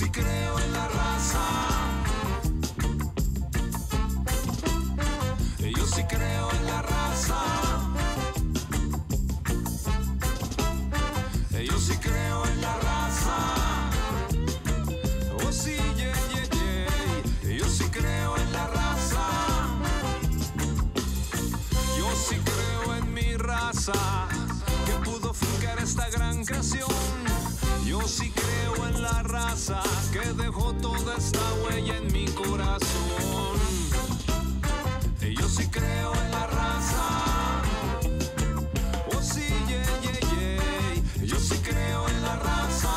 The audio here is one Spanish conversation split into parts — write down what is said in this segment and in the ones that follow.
sí creo en la raza. Yo sí creo en la raza. Yo sí creo en la raza. Oh sí, yeah, yeah, yeah. Yo sí creo en la raza. Yo sí creo en mi raza que pudo fincar esta gran creación. Yo sí creo que dejó toda esta huella en mi corazón. Yo sí creo en la raza. Oh sí, yeah, yeah, yeah. Yo sí creo en la raza.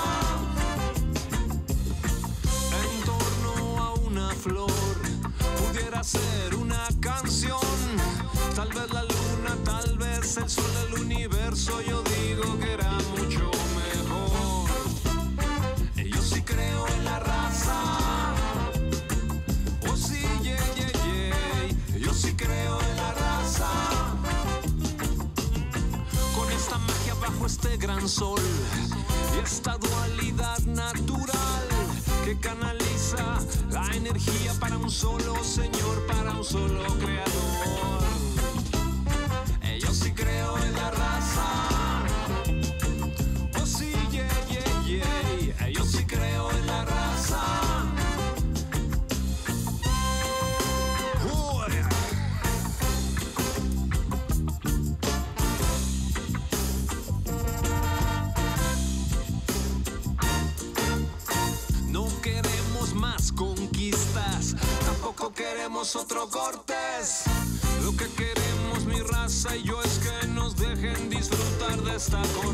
En torno a una flor pudiera ser una canción. Tal vez la luna, tal vez el sol, el universo. Yo este gran sol y esta dualidad natural que canaliza la energía para un solo Señor, para un solo Creador. Cortés. Lo que queremos mi raza y yo es que nos dejen disfrutar de esta corta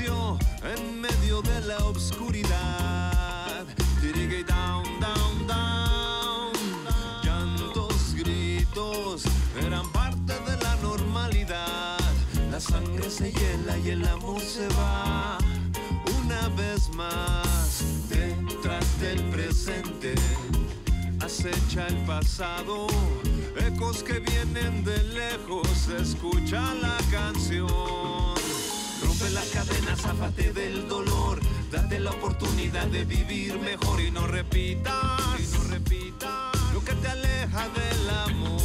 en medio de la oscuridad, obscuridad. down, down, down. Llantos, gritos, eran parte de la normalidad. La sangre se hiela y el amor se va. Una vez más, detrás del presente, acecha el pasado. Ecos que vienen de lejos, escucha la canción suelto las cadenas, zafate del dolor. Date la oportunidad de vivir mejor y no repitas, y no repitas lo que te aleja del amor.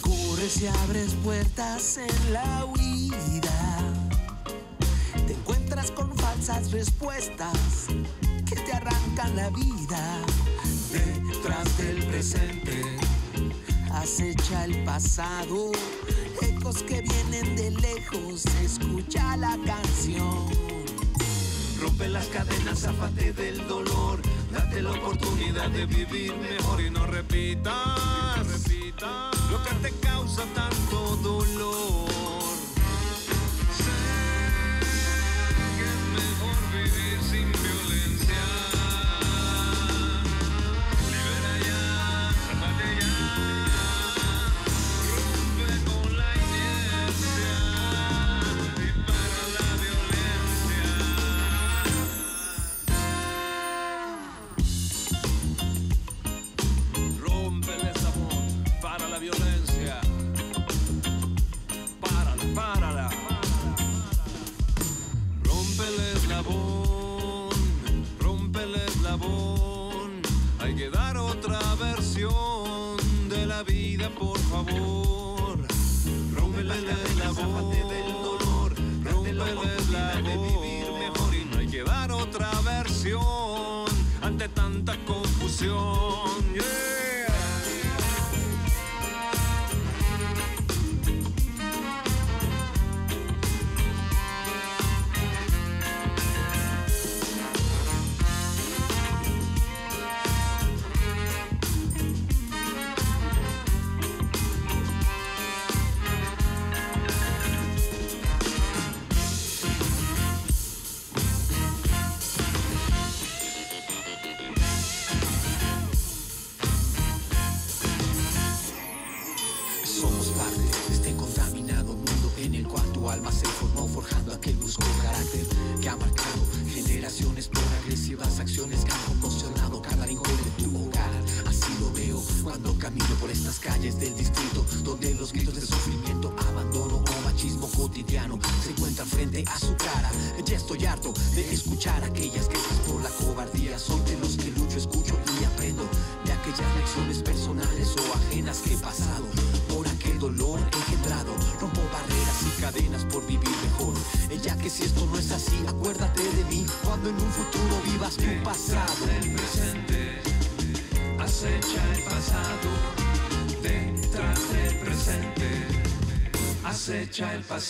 Corres y abres puertas en la huida. Te encuentras con falsas respuestas que te arrancan la vida. Detrás del presente acecha el pasado, ecos que vienen de lejos, escucha la canción. Rompe las cadenas, zafate del dolor, date la oportunidad de vivir mejor y no repitas, repitas lo que te causa tanto dolor.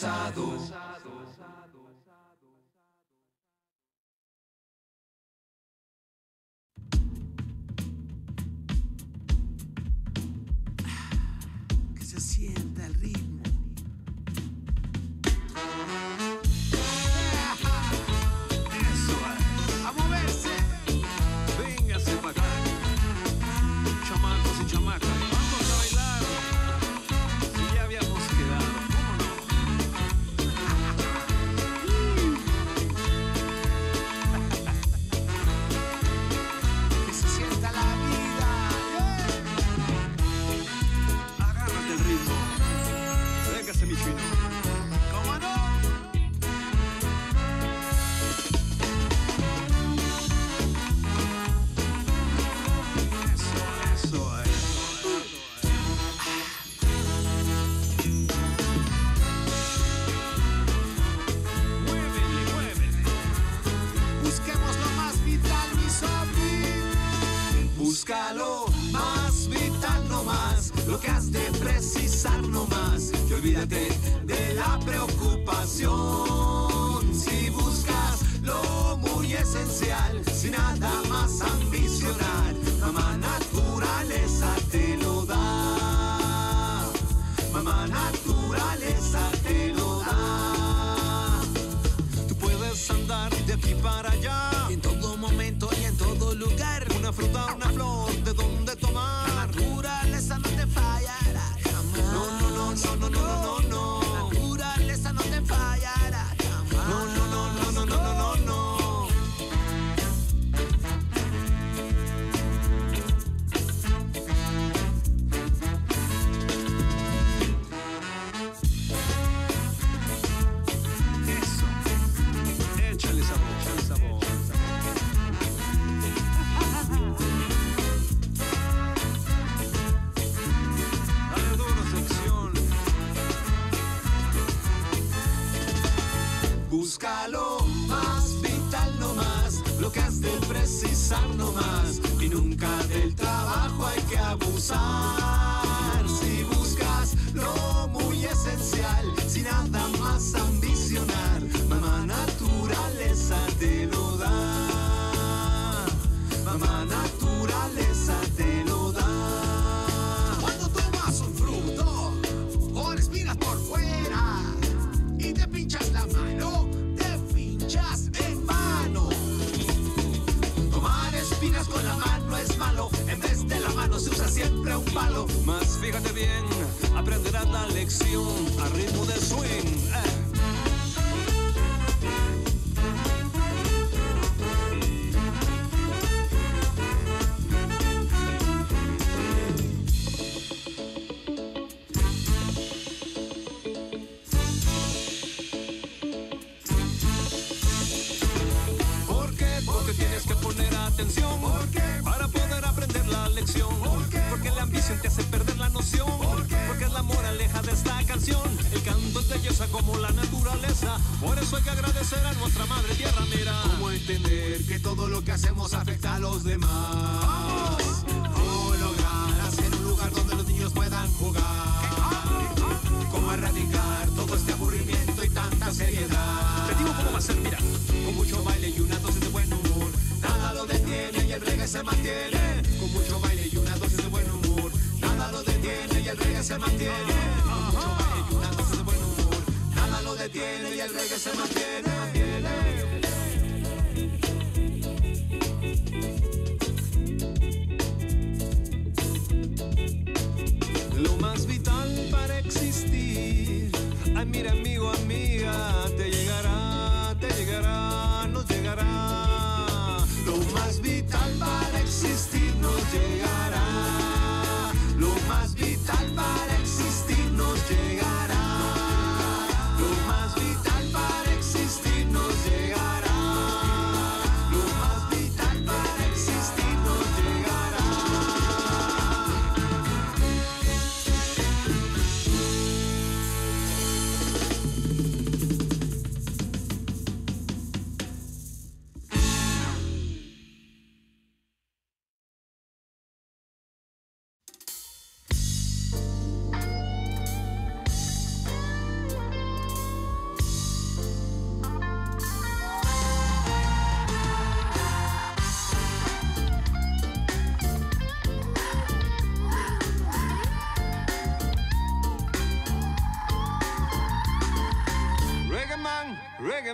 pasado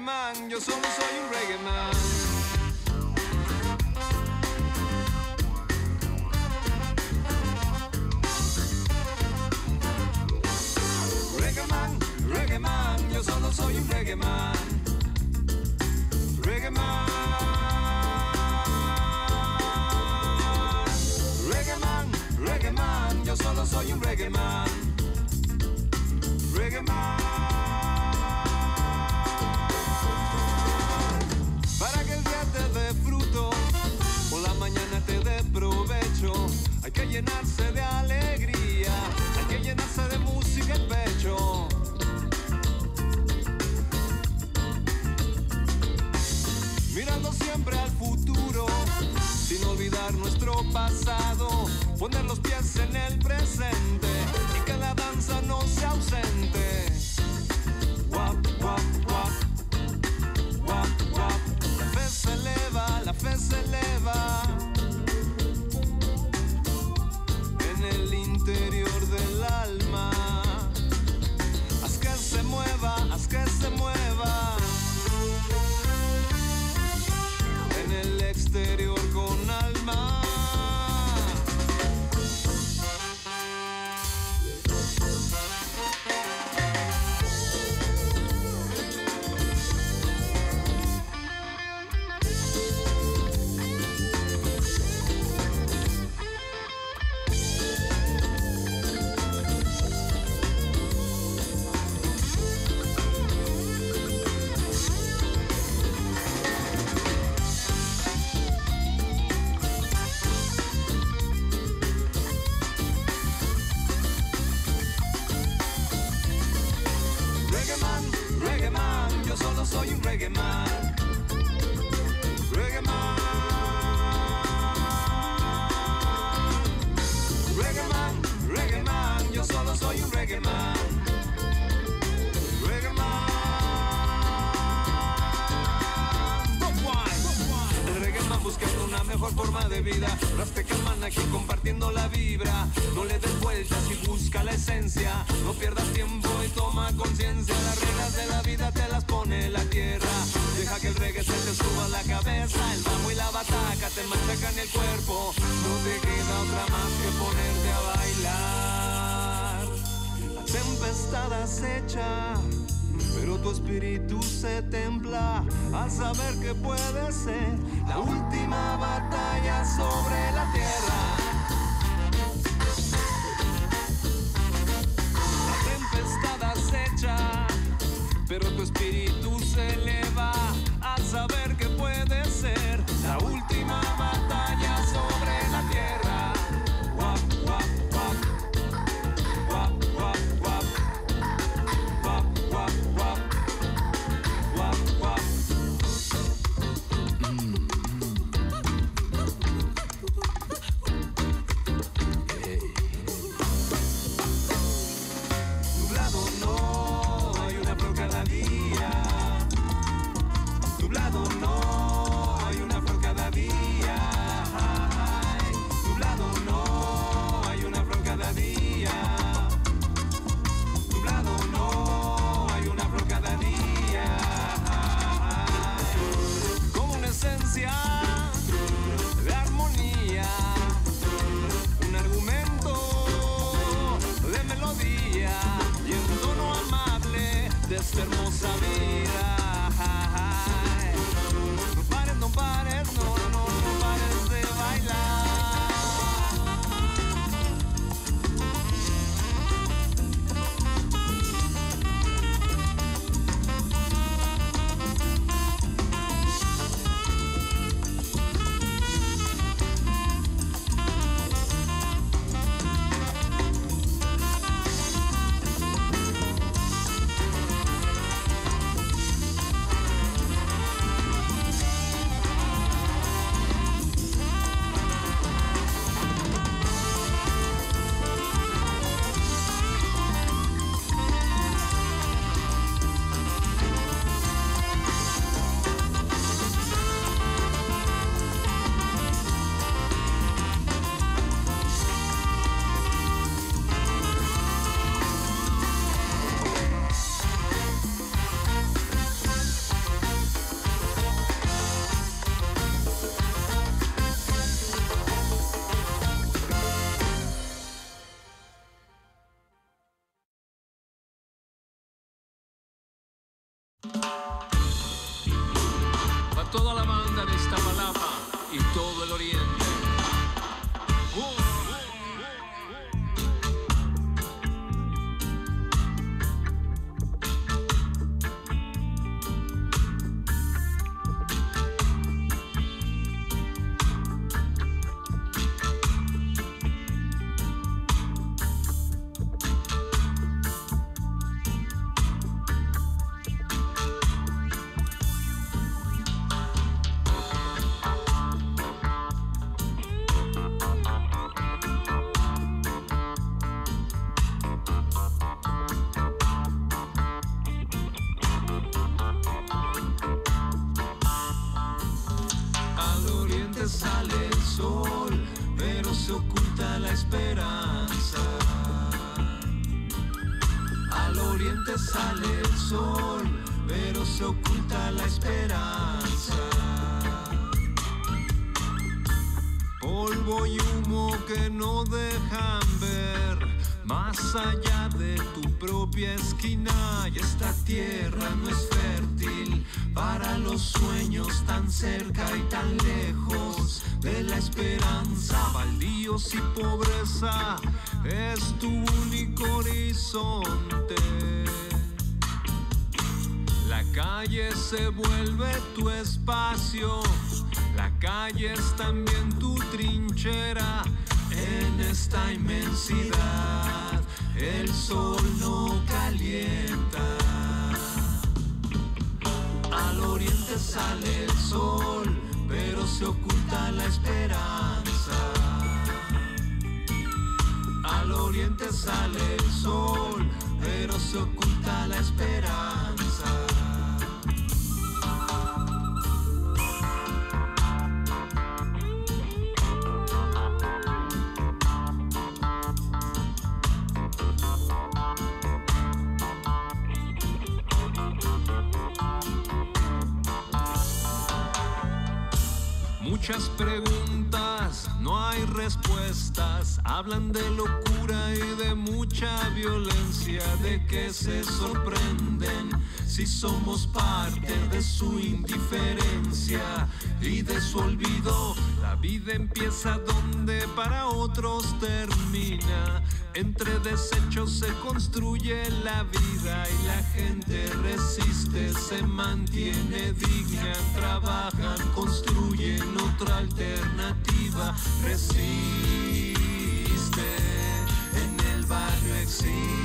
man, yo solo soy un nuestro pasado, poner los pies en el presente y que la danza no se ausente. Forma de vida. Rasteca man aquí compartiendo la vibra. No le des vueltas y busca la esencia. No pierdas tiempo y toma conciencia. Las reglas de la vida te las pone la tierra. Deja que el reggae se te suba la cabeza. El mambo y la bataca te machacan el cuerpo. No te queda otra más que ponerte a bailar. La tempestad acecha, pero tu espíritu se templa al saber que puede ser la última batalla sobre la tierra. La tempestad acecha, pero tu espíritu se eleva a Y pobreza es tu único horizonte. La calle se vuelve tu espacio, la calle es también tu trinchera en esta inmensidad. El sol no calienta. Al oriente sale el sol, pero se oculta la esperanza. Al oriente sale el sol, pero se oculta la esperanza. Muchas preguntas, hay respuestas. Hablan de locura y de mucha violencia, de que se sorprenden si somos parte de su indiferencia y de su olvido. La vida empieza donde para otros termina. Entre desechos se construye la vida y la gente resiste, se mantiene digna, trabajan, construyen otra alternativa, resiste, en el barrio existe,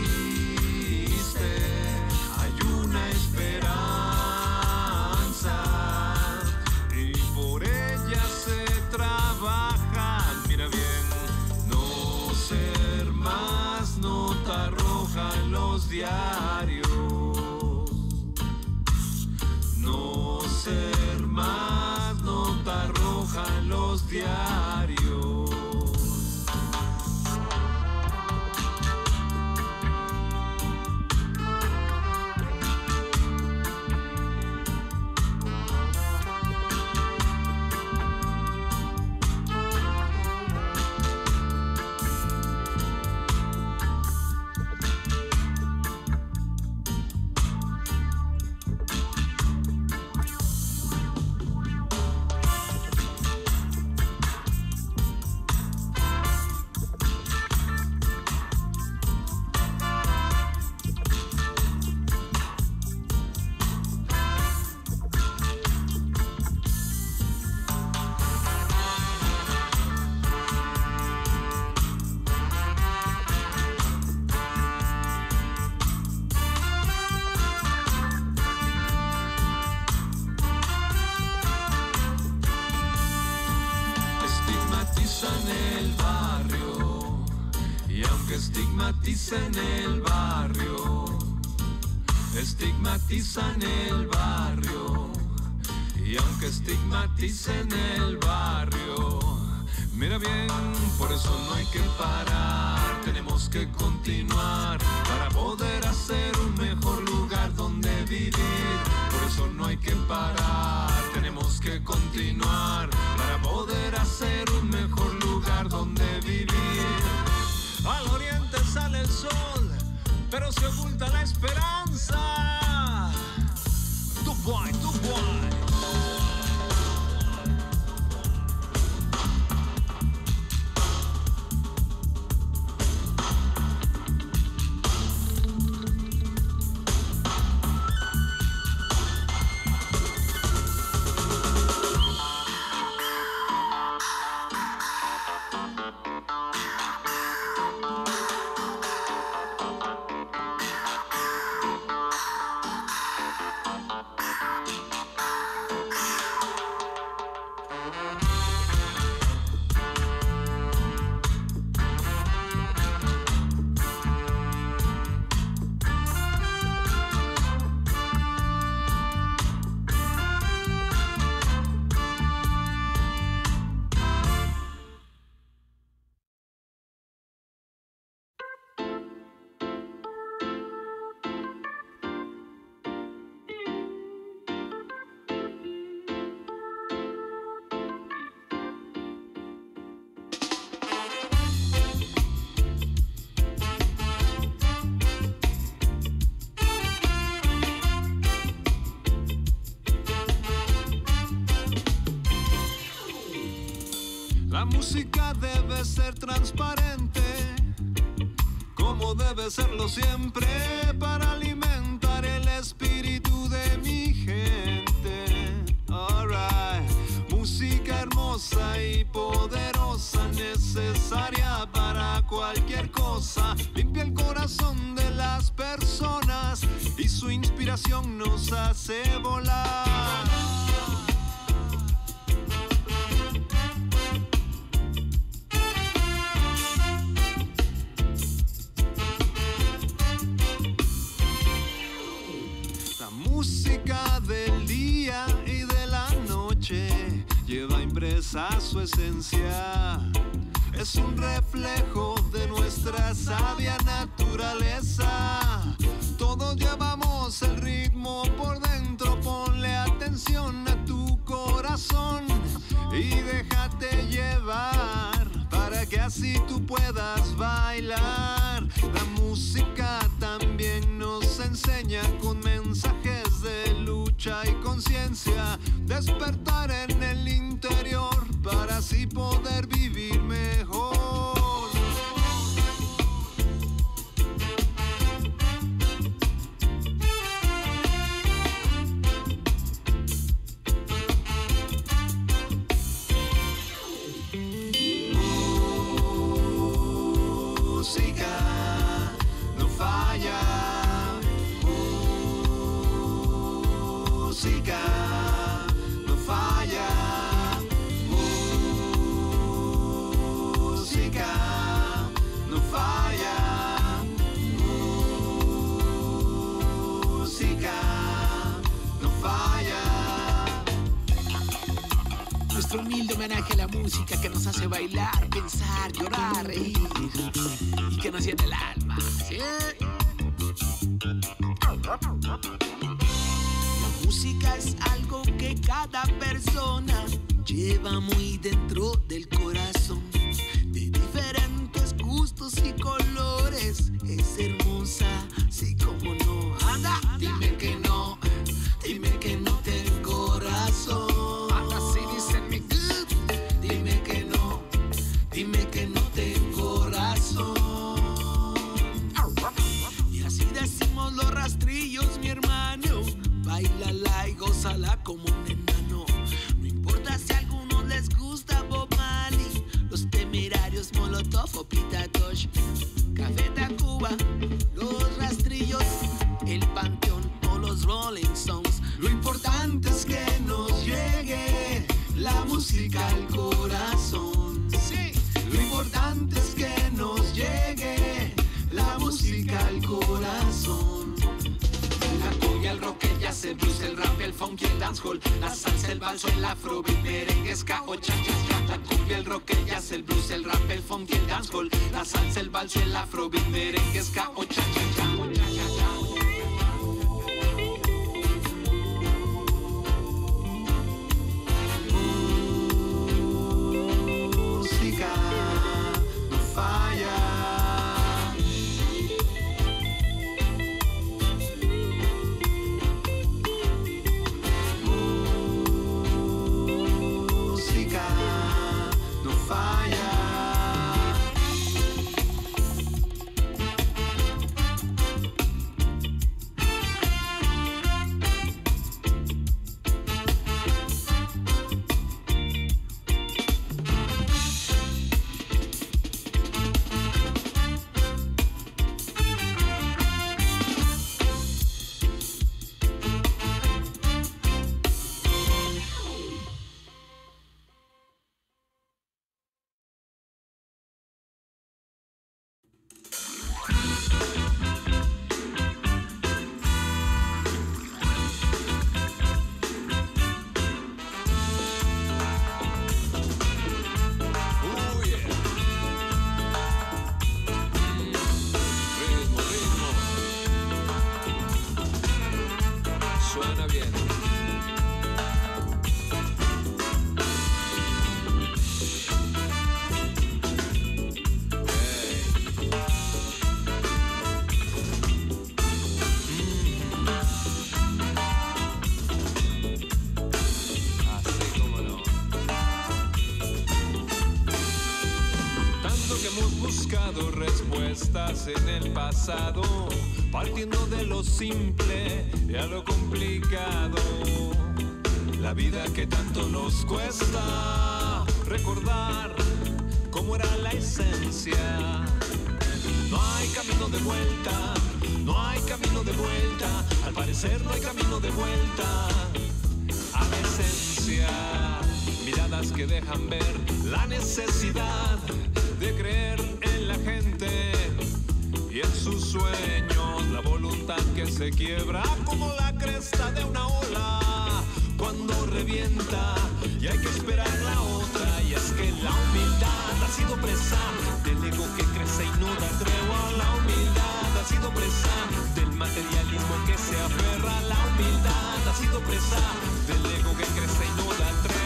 estigmatizan el barrio. Estigmatizan el barrio. Y aunque estigmaticen el barrio mira bien por eso no hay que parar. Tenemos que continuar para poder hacer un mejor lugar donde vivir. Por eso no hay que parar. Tenemos que continuar para poder hacer un mejor lugar donde vivir. Al sale el sol, pero se oculta la esperanza. Dubois, Dubois. La música debe ser transparente, como debe serlo siempre, para alimentar el espíritu de mi gente. Alright, música hermosa y poderosa, necesaria para cualquier cosa, limpia el corazón de las personas y su inspiración nos hace volar. Esencia. Es un reflejo de nuestra sabia naturaleza. Todos llevamos el ritmo por dentro, ponle atención a tu corazón y déjate llevar para que así tú puedas bailar. La música también nos enseña con mensajes de lucha y conciencia, despertar en el interior para así poder vivir homenaje la música que nos hace bailar, pensar, llorar, reír y que nos llena el alma. La música es algo que cada persona lleva muy dentro simple y a lo complicado. La vida que tanto nos cuesta recordar cómo era la esencia. No hay camino de vuelta, no hay camino de vuelta, al parecer no hay camino de vuelta a la esencia. Miradas que dejan ver la necesidad de creer en la gente y en sus sueños que se quiebra como la cresta de una ola cuando revienta y hay que esperar la otra y es que la humildad ha sido presa del ego que crece y no da tregua. La humildad ha sido presa del materialismo que se aferra. La humildad ha sido presa del ego que crece y no da tregua.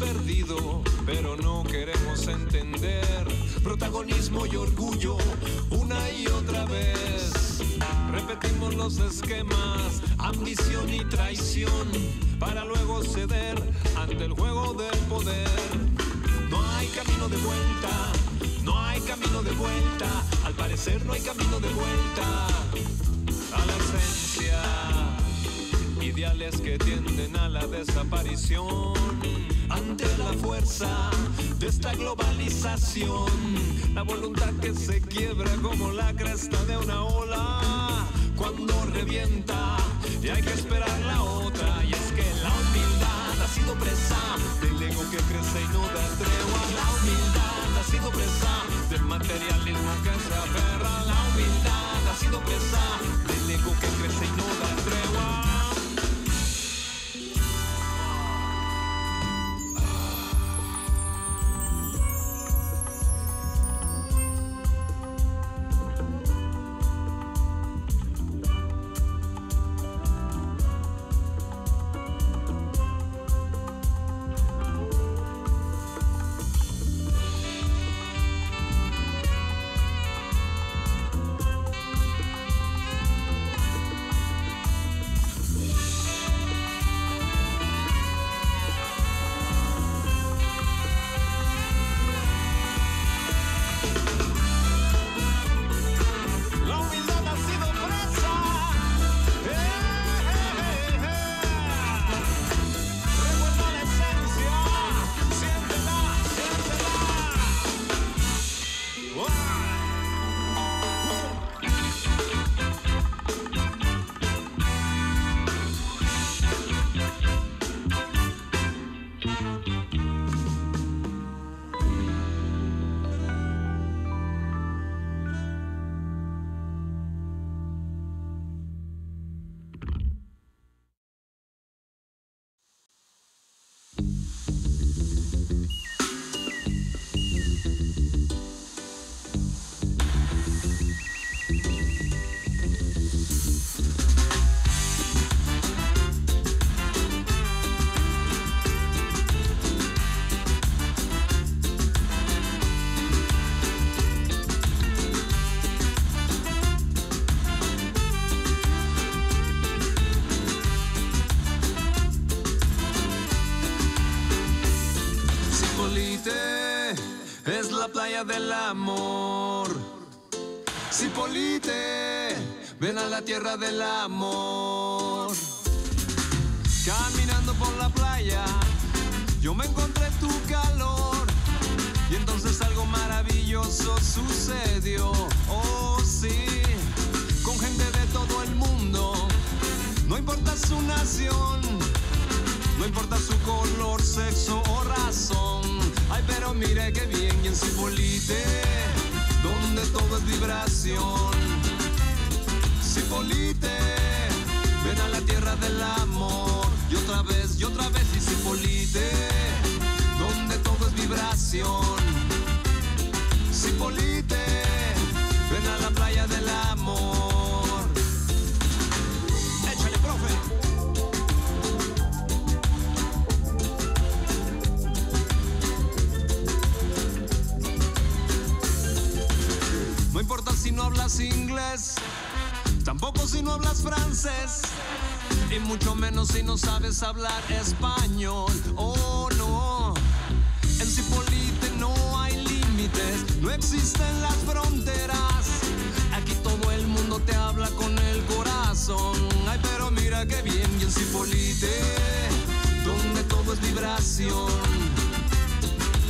Perdido, pero no queremos entender. Protagonismo y orgullo, una y otra vez. Repetimos los esquemas, ambición y traición, para luego ceder ante el juego del poder. No hay camino de vuelta, no hay camino de vuelta, al parecer no hay camino de vuelta que tienden a la desaparición. Ante la fuerza de esta globalización, la voluntad que se quiebra como la cresta de una ola. Cuando revienta y hay que esperar la otra y es que la humildad ha sido presa del ego que crece y no da tregua, la humildad ha sido presa del materialismo que se aferra, la humildad ha sido presa del ego que crece y no da del amor. Cipolite, ven a la tierra del amor. Caminando por la playa, yo me encontré tu calor. Y entonces algo maravilloso sucedió. Oh, sí, con gente de todo el mundo. No importa su nación. No importa su color, sexo o razón. Ay, pero mire qué bien y en Cipolite, donde todo es vibración. Cipolite, ven a la tierra del amor. Y otra vez, y otra vez, y Cipolite, donde todo es vibración. Cipolite, ven a la playa del amor. Si no hablas inglés, tampoco si no hablas francés, y mucho menos si no sabes hablar español. Oh no, en Cipolite no hay límites, no existen las fronteras. Aquí todo el mundo te habla con el corazón. Ay, pero mira qué bien, y en Cipolite, donde todo es vibración.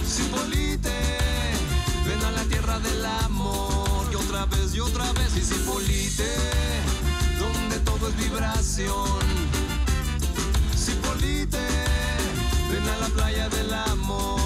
Cipolite y otra vez y si polite, donde todo es vibración. Si polite, ven a la playa del amor.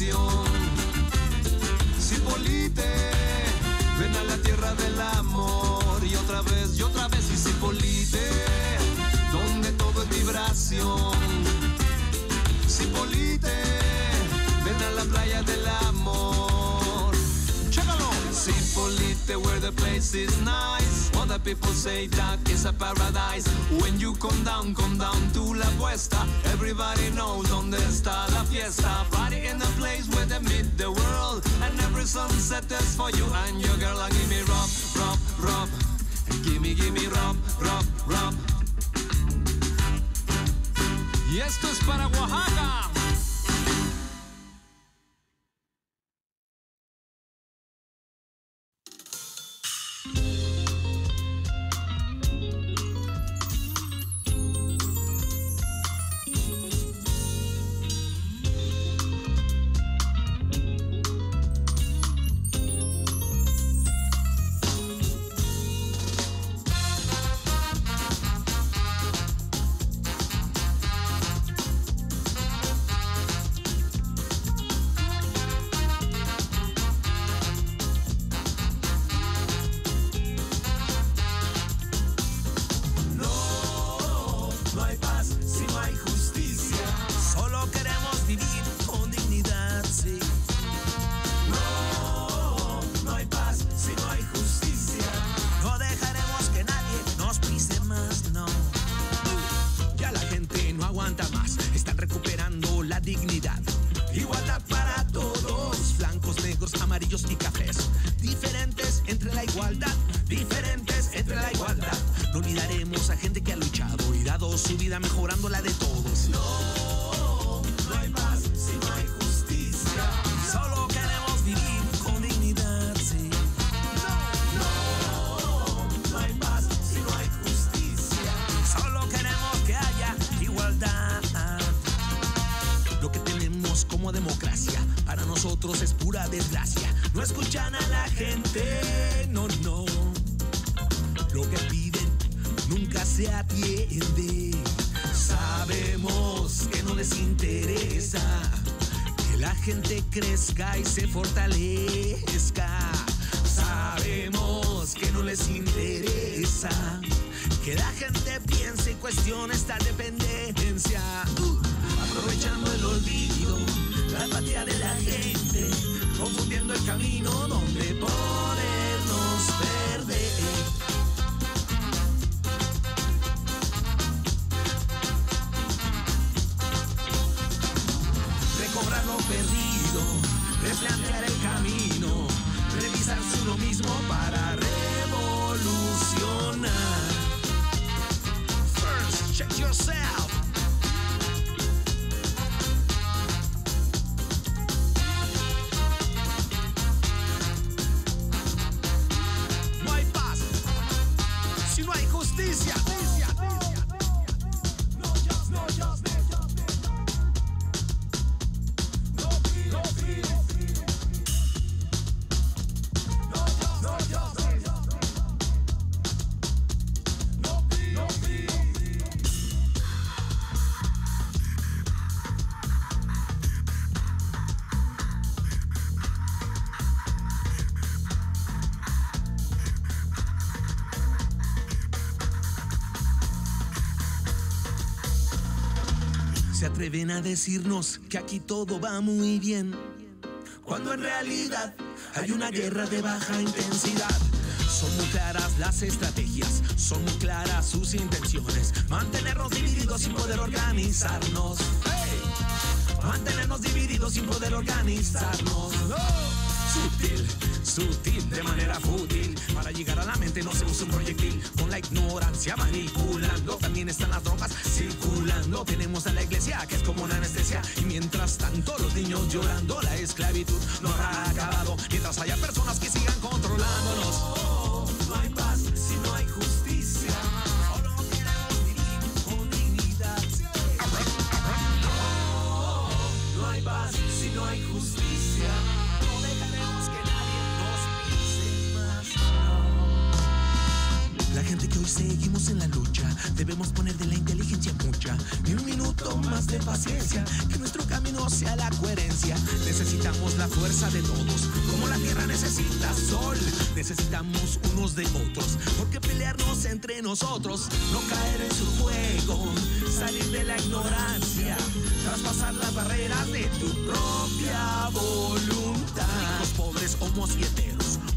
Vibración. Cipolite, ven a la tierra del amor. Y otra vez, y otra vez, y Cipolite, donde todo es vibración. Cipolite, ven a la playa del amor. Chécalo. Cipolite, where the place is nice. Other people say that is a paradise. When you come down, come down to la puesta. Everybody knows donde está la fiesta. Party in the place where they meet the world. And every sunset is for you and your girl. And give me rub, rub, rub. Give me, give me rub, rub, rub. Y esto es para Oaxaca. Crezca y se fortalezca. Sabemos que no les interesa que la gente piense y cuestione esta dependencia. Uh, aprovechando el olvido, la apatía de la gente, confundiendo el camino donde podernos perder. perdido, replantear el camino, revisarse uno mismo para a decirnos que aquí todo va muy bien, cuando en realidad hay una guerra de baja intensidad. Son muy claras las estrategias, son muy claras sus intenciones. Mantenernos divididos sin poder organizarnos. Mantenernos divididos sin poder organizarnos. Sutil, sutil, de manera fútil. Para llegar a la mente no se usa un proyectil. Con la ignorancia manipulando. También están las drogas circulando. Tenemos a la iglesia que es como una anestesia. Y mientras tanto los niños llorando, la esclavitud no habrá acabado. Mientras haya personas que sigan controlándonos. Seguimos en la lucha, debemos poner de la inteligencia mucha. Ni un minuto más de paciencia, que nuestro camino sea la coherencia. Necesitamos la fuerza de todos, como la tierra necesita sol. Necesitamos unos de otros, porque pelearnos entre nosotros, no caer en su juego, salir de la ignorancia, traspasar las barreras de tu propia voluntad. Los pobres homos y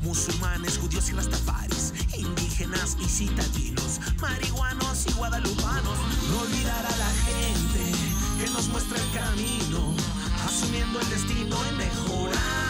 musulmanes, judíos y rastafaris, indígenas y citadinos, marihuanos y guadalupanos. No olvidar a la gente que nos muestra el camino, asumiendo el destino y mejorando